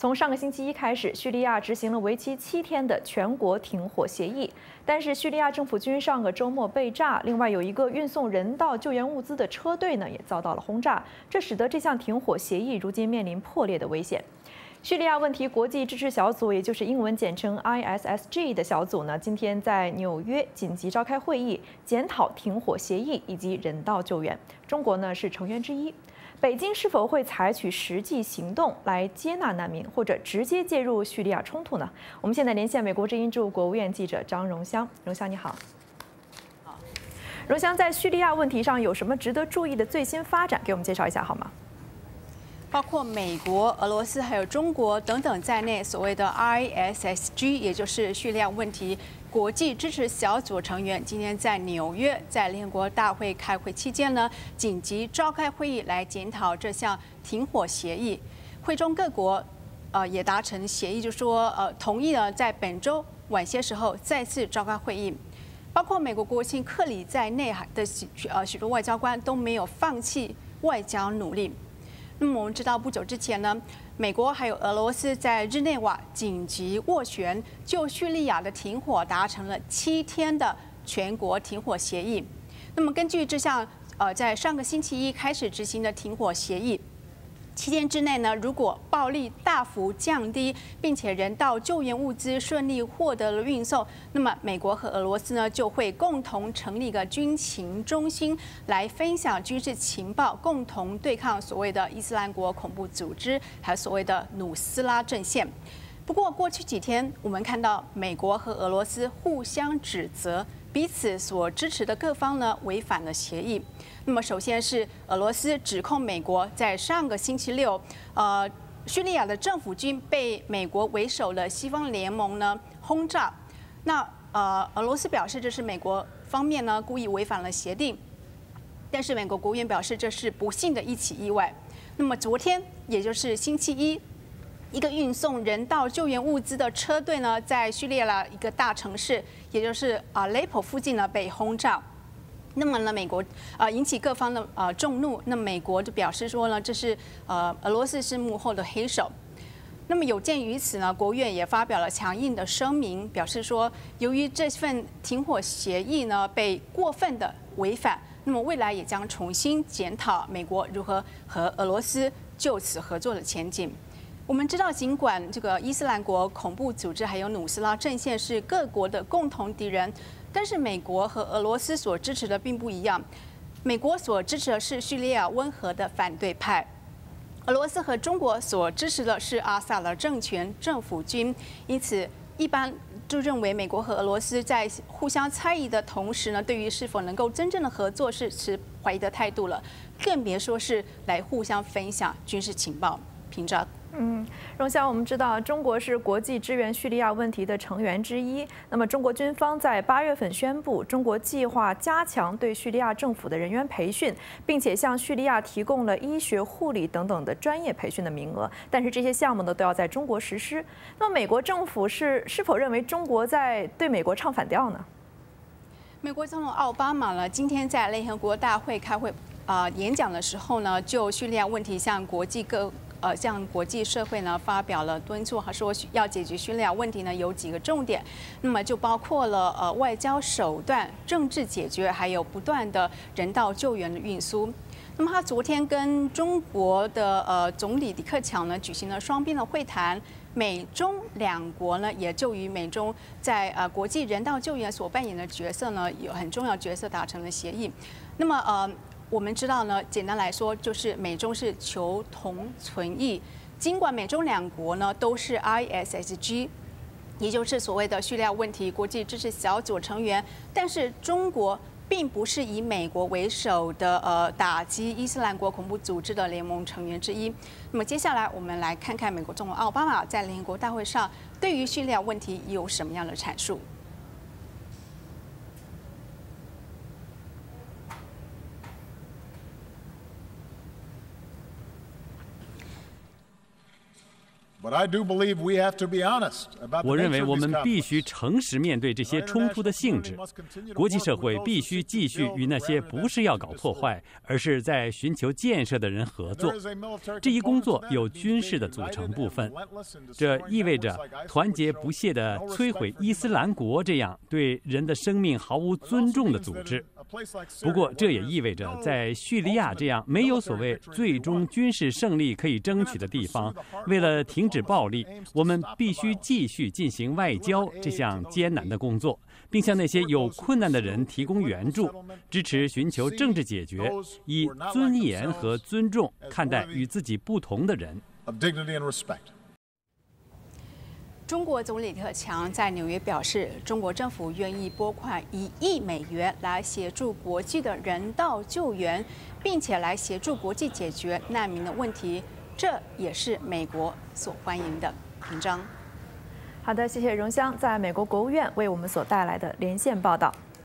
从上个星期一开始，叙利亚执行了为期七天的全国停火协议。但是，叙利亚政府军上个周末被炸，另外有一个运送人道救援物资的车队呢也遭到了轰炸，这使得这项停火协议如今面临破裂的危险。叙利亚问题国际支持小组，也就是英文简称 ISSG 的小组呢，今天在纽约紧急召开会议，检讨停火协议以及人道救援。中国呢是成员之一。北京是否会采取实际行动来接纳难民，或者直接介入叙利亚冲突呢？我们现在连线美国之音驻国务院记者张荣香。荣香你好。好。荣香在叙利亚问题上有什么值得注意的最新发展？给我们介绍一下好吗？包括美国、俄罗斯还有中国等等在内，所谓的 ISSG，也就是叙利亚问题。国际支持小组成员今天在纽约在联合国大会开会期间呢，紧急召开会议来检讨这项停火协议。会中各国呃也达成协议，就说呃同意了在本周晚些时候再次召开会议。包括美国国务卿克里在内的许呃许多外交官都没有放弃外交努力。那么我们知道不久之前呢。美国还有俄罗斯在日内瓦紧急斡旋，就叙利亚的停火达成了七天的全国停火协议。那么根据这项呃在上个星期一开始执行的停火协议。七天之内呢，如果暴力大幅降低，并且人道救援物资顺利获得了运送，那么美国和俄罗斯呢就会共同成立一个军情中心，来分享军事情报，共同对抗所谓的伊斯兰国恐怖组织，还有所谓的努斯拉阵线。不过过去几天，我们看到美国和俄罗斯互相指责。彼此所支持的各方呢违反了协议。那么，首先是俄罗斯指控美国在上个星期六，呃，叙利亚的政府军被美国为首的西方联盟呢轰炸。那呃，俄罗斯表示这是美国方面呢故意违反了协定。但是美国国务院表示这是不幸的一起意外。那么昨天，也就是星期一。一个运送人道救援物资的车队呢，在叙利亚一个大城市，也就是啊雷普附近呢被轰炸。那么呢，美国啊引起各方的啊众怒。那美国就表示说呢，这是呃俄罗斯是幕后的黑手。那么有鉴于此呢，国务院也发表了强硬的声明，表示说，由于这份停火协议呢被过分的违反，那么未来也将重新检讨美国如何和俄罗斯就此合作的前景。我们知道，尽管这个伊斯兰国恐怖组织还有努斯拉阵线是各国的共同敌人，但是美国和俄罗斯所支持的并不一样。美国所支持的是叙利亚温和的反对派，俄罗斯和中国所支持的是阿萨德政权政府军。因此，一般就认为美国和俄罗斯在互相猜疑的同时呢，对于是否能够真正的合作是持怀疑的态度了，更别说是来互相分享军事情报。凭着。嗯，荣祥，我们知道中国是国际支援叙利亚问题的成员之一。那么，中国军方在八月份宣布，中国计划加强对叙利亚政府的人员培训，并且向叙利亚提供了医学、护理等等的专业培训的名额。但是这些项目呢，都要在中国实施。那么，美国政府是是否认为中国在对美国唱反调呢？美国总统奥巴马呢，今天在联合国大会开会啊演讲的时候呢，就叙利亚问题向国际各。呃，向国际社会呢发表了敦促，还说要解决叙利亚问题呢有几个重点，那么就包括了呃外交手段、政治解决，还有不断的人道救援的运输。那么他昨天跟中国的呃总理李克强呢举行了双边的会谈，美中两国呢也就与美中在呃国际人道救援所扮演的角色呢有很重要角色达成了协议。那么呃。我们知道呢，简单来说就是美中是求同存异。尽管美中两国呢都是 ISSG，也就是所谓的叙利亚问题国际支持小组成员，但是中国并不是以美国为首的呃打击伊斯兰国恐怖组织的联盟成员之一。那么接下来我们来看看美国总统奥巴马在联合国大会上对于叙利亚问题有什么样的阐述。我认为我们必须诚实面对这些冲突的性质。国际社会必须继续与那些不是要搞破坏，而是在寻求建设的人合作。这一工作有军事的组成部分，这意味着团结不懈地摧毁伊斯兰国这样对人的生命毫无尊重的组织。不过，这也意味着在叙利亚这样没有所谓最终军事胜利可以争取的地方，为了停止暴力，我们必须继续进行外交这项艰难的工作，并向那些有困难的人提供援助，支持寻求政治解决，以尊严和尊重看待与自己不同的人。中国总理李克强在纽约表示，中国政府愿意拨款一亿美元来协助国际的人道救援，并且来协助国际解决难民的问题，这也是美国所欢迎的。文章。好的，谢谢荣香在美国国务院为我们所带来的连线报道。